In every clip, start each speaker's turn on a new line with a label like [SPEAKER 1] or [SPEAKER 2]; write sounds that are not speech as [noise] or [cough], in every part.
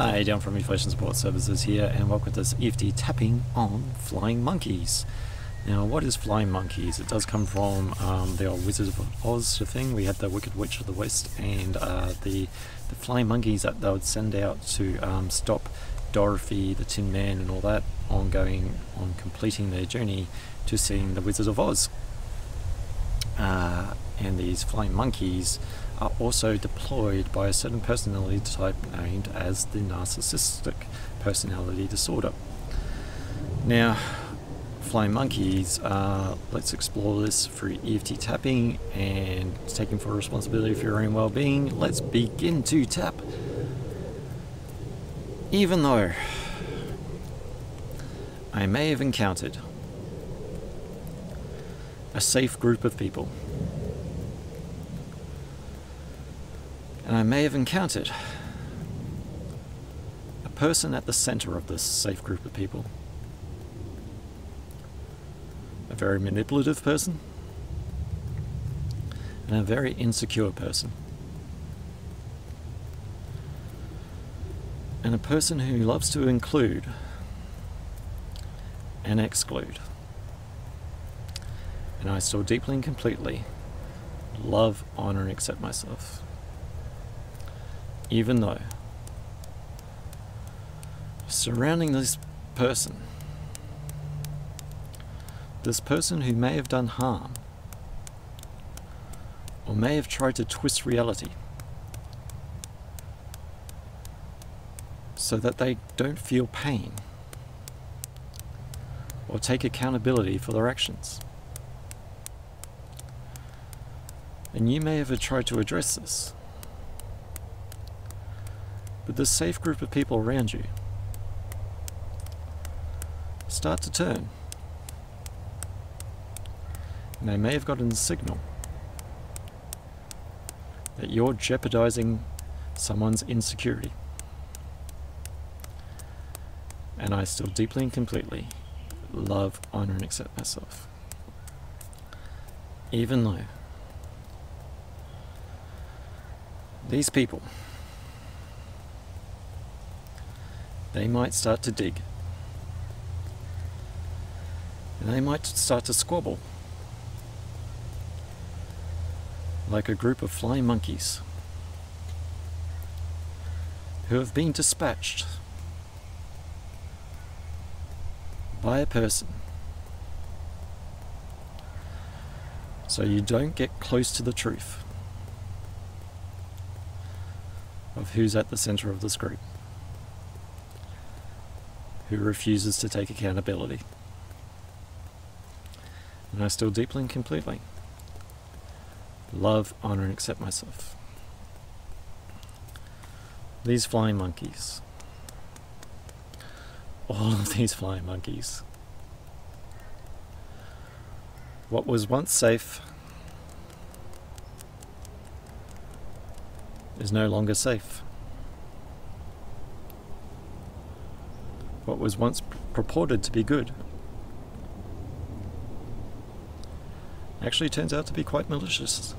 [SPEAKER 1] Hi, down from Eflowtion Support Services here, and welcome to this EFT tapping on flying monkeys. Now, what is flying monkeys? It does come from um, the old Wizard of Oz thing. We had the Wicked Witch of the West, and uh, the the flying monkeys that they would send out to um, stop Dorothy, the Tin Man, and all that on going on completing their journey to seeing the Wizard of Oz. Uh, and these flying monkeys are also deployed by a certain personality type named as the narcissistic personality disorder. Now, flying monkeys, uh, let's explore this through EFT tapping and taking full responsibility for your own well being. Let's begin to tap. Even though I may have encountered a safe group of people And I may have encountered a person at the center of this safe group of people. A very manipulative person and a very insecure person. And a person who loves to include and exclude. And I still deeply and completely love, honor, and accept myself even though surrounding this person, this person who may have done harm or may have tried to twist reality so that they don't feel pain or take accountability for their actions. And you may have tried to address this with this safe group of people around you, start to turn. And they may have gotten a signal that you're jeopardizing someone's insecurity. And I still deeply and completely love, honor, and accept myself. Even though these people they might start to dig. And they might start to squabble. Like a group of flying monkeys who have been dispatched by a person so you don't get close to the truth of who's at the center of this group who refuses to take accountability. And I still deeply and completely love, honor, and accept myself. These flying monkeys, all of these flying monkeys, what was once safe is no longer safe. What was once purported to be good actually turns out to be quite malicious.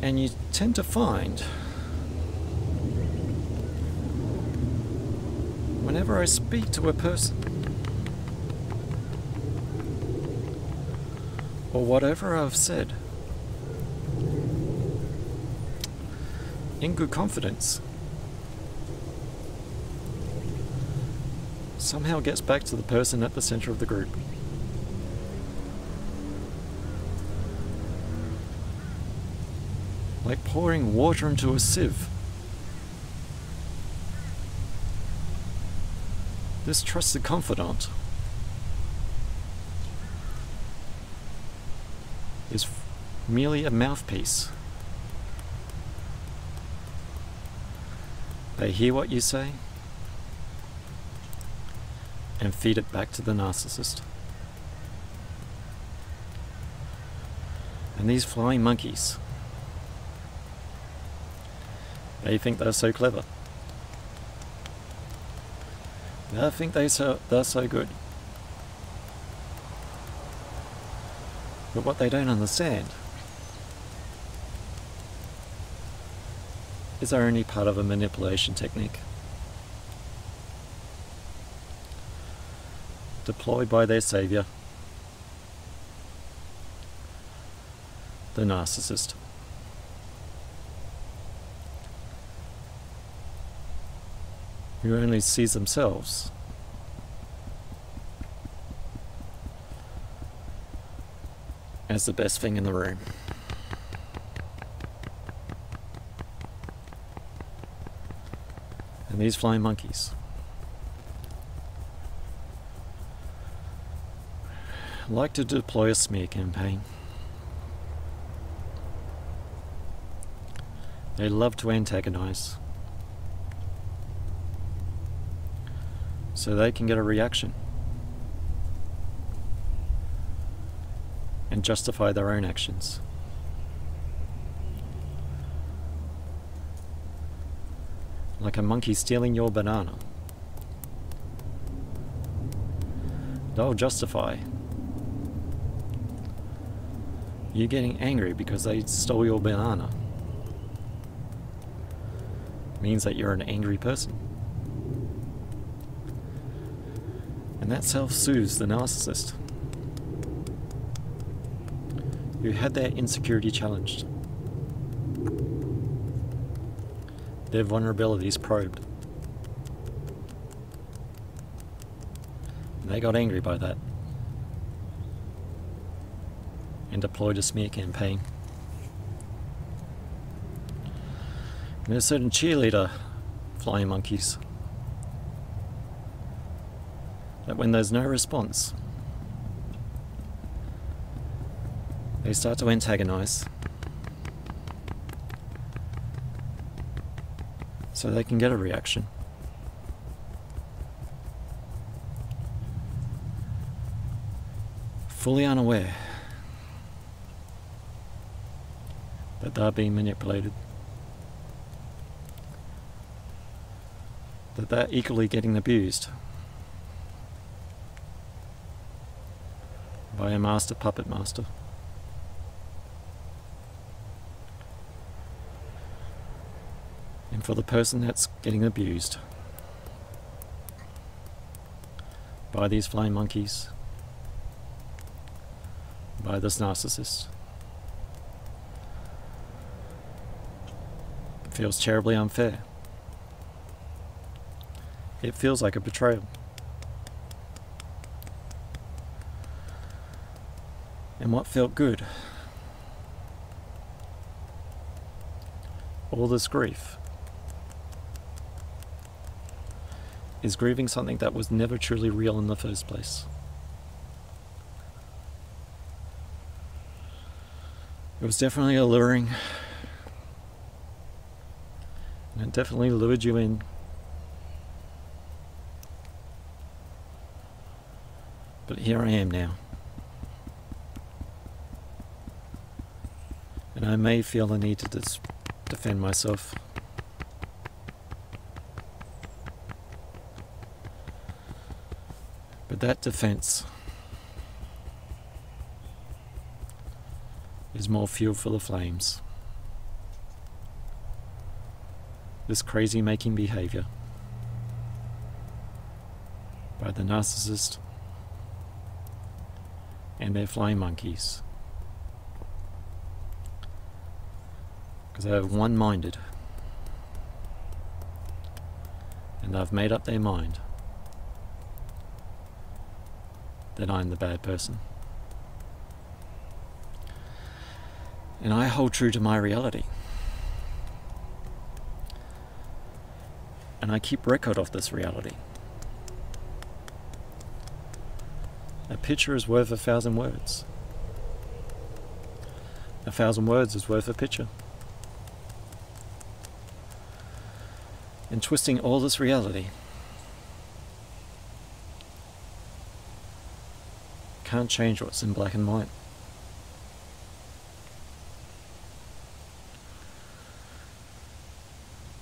[SPEAKER 1] And you tend to find whenever I speak to a person or whatever I've said in good confidence somehow gets back to the person at the center of the group. Like pouring water into a sieve. This trusted confidant is merely a mouthpiece They hear what you say and feed it back to the narcissist. And these flying monkeys, they think they're so clever. They think they so, they're so good. But what they don't understand is only part of a manipulation technique. Deployed by their savior, the narcissist. Who only sees themselves as the best thing in the room. And these flying monkeys. like to deploy a smear campaign. They love to antagonize. So they can get a reaction. And justify their own actions. Like a monkey stealing your banana. They'll justify you getting angry because they stole your banana means that you're an angry person. And that self-soothes the narcissist who had their insecurity challenged, their vulnerabilities probed. They got angry by that and deployed a smear campaign. And there's certain cheerleader flying monkeys that when there's no response, they start to antagonize so they can get a reaction. Fully unaware that they're being manipulated. That they're equally getting abused by a master puppet master. And for the person that's getting abused by these flying monkeys, by this narcissist. feels terribly unfair. It feels like a betrayal. And what felt good? All this grief is grieving something that was never truly real in the first place. It was definitely alluring and it definitely lured you in. But here I am now. And I may feel the need to defend myself. That defense is more fuel for the flames. this crazy making behavior by the narcissist and their flying monkeys. Because they are one minded and they've made up their mind that I'm the bad person. And I hold true to my reality. and I keep record of this reality. A picture is worth a thousand words. A thousand words is worth a picture. And twisting all this reality can't change what's in black and white.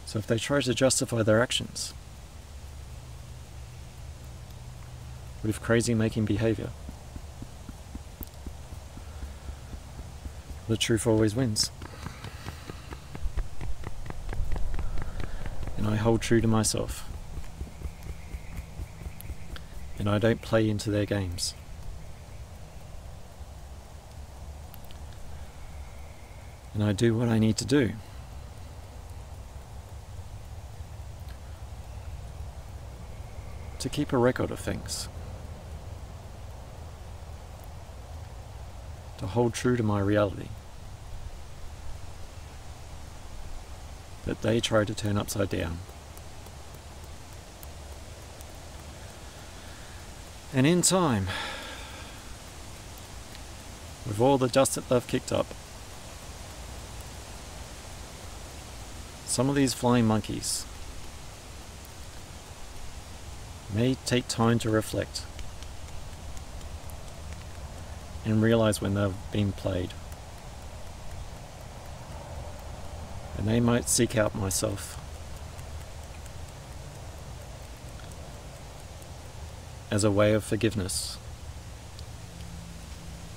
[SPEAKER 1] So if they try to justify their actions with crazy making behavior, the truth always wins. And I hold true to myself. And I don't play into their games. And I do what I need to do. To keep a record of things. To hold true to my reality. that they try to turn upside down. And in time, with all the dust that they've kicked up, some of these flying monkeys may take time to reflect and realize when they've been played. and they might seek out myself as a way of forgiveness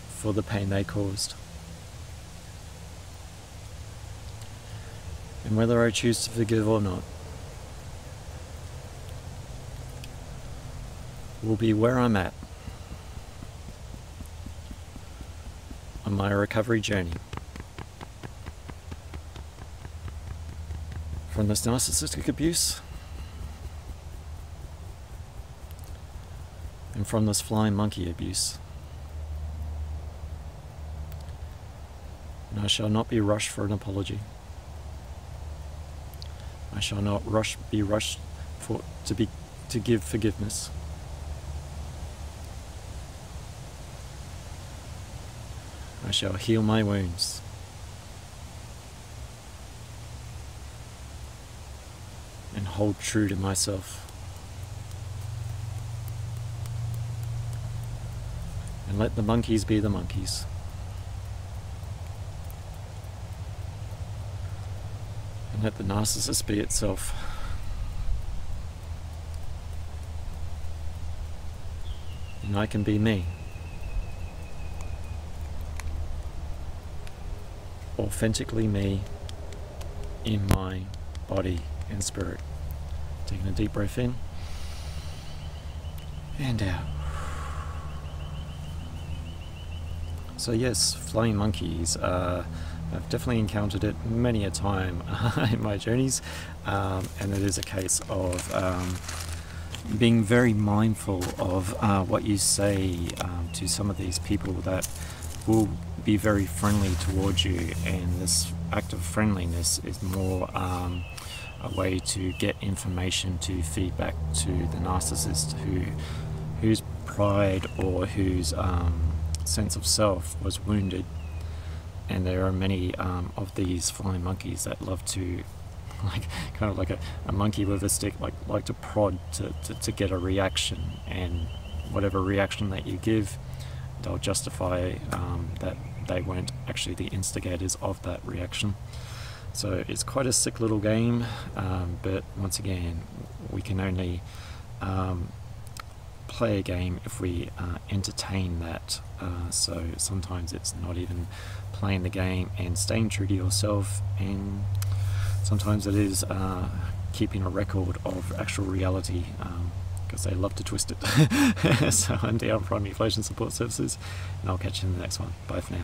[SPEAKER 1] for the pain they caused. And whether I choose to forgive or not will be where I'm at on my recovery journey. from this narcissistic abuse and from this flying monkey abuse. And I shall not be rushed for an apology. I shall not rush be rushed for to be to give forgiveness. I shall heal my wounds. and hold true to myself. And let the monkeys be the monkeys. Let the narcissist be itself. And I can be me. Authentically me in my body and spirit. Taking a deep breath in and out. So yes, flying monkeys. Uh, I've definitely encountered it many a time [laughs] in my journeys, um, and it is a case of um, being very mindful of uh, what you say um, to some of these people that will be very friendly towards you, and this act of friendliness is more um, a way to get information to feedback to the narcissist who whose pride or whose um, sense of self was wounded and there are many um, of these flying monkeys that love to [laughs] like kind of like a, a monkey with a stick like like to prod to, to, to get a reaction and whatever reaction that you give they'll justify um, that they weren't actually the instigators of that reaction so it's quite a sick little game, um, but once again, we can only um, play a game if we uh, entertain that. Uh, so sometimes it's not even playing the game and staying true to yourself, and sometimes it is uh, keeping a record of actual reality. because um, they love to twist it. [laughs] so I'm down from Eflowtion Support Services, and I'll catch you in the next one. Bye for now.